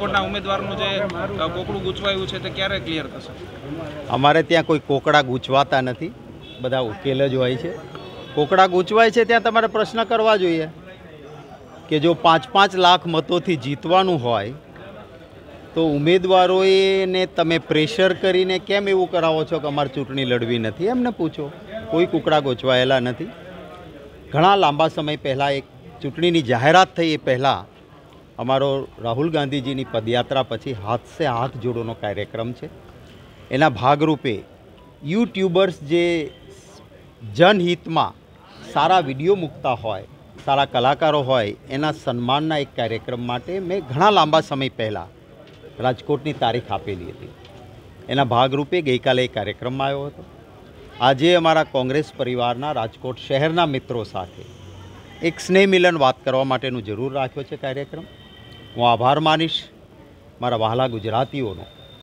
રાજકોટના ઉમેદવારનું જે કોકડું ગૂંચવાયું છે તે ક્યારે ક્લિયર થશે? અમારે ત્યાં કોઈ કોકડા ગૂંચવાતા નથી. બધા ઉકેલ જ હોય છે. કોકડા ગૂંચવાય છે ત્યાં તમારે પ્રશ્ન કરવા જોઈએ કે જો પાંચ પાંચ લાખ મતોથી જીતવાનું હોય, તો ઉમેદવારોએ ને તમે પ્રેશર કરીને કેમ એવું કરાવો છો કે અમારે ચૂંટણી લડવી નથી? એમને પૂછો. કોઈ કુકડા ગોચવાયેલા નથી. ઘણા લાંબા સમય પહેલાં એક ચૂંટણીની જાહેરાત થઈ એ પહેલાં અમારો રાહુલ ગાંધીજીની પદયાત્રા પછી હાથ સે હાથ જોડોનો કાર્યક્રમ છે. એના ભાગરૂપે યુટ્યુબર્સ જે જનહિતમાં સારા વીડિયો મૂકતા હોય, સારા કલાકારો હોય, એના સન્માનના એક કાર્યક્રમ માટે મેં ઘણા લાંબા સમય પહેલાં રાજકોટની તારીખ આપેલી હતી. એના ભાગરૂપે ગઈકાલે એ કાર્યક્રમમાં આવ્યો હતો. આજે અમારા કોંગ્રેસ પરિવારના રાજકોટ શહેરના મિત્રો સાથે એક સ્નેહ મિલન વાત કરવા માટેનું જરૂર રાખ્યો છે કાર્યક્રમ. હું આભાર માનીશ. મારા વહાલા ગુજરાતીઓનો.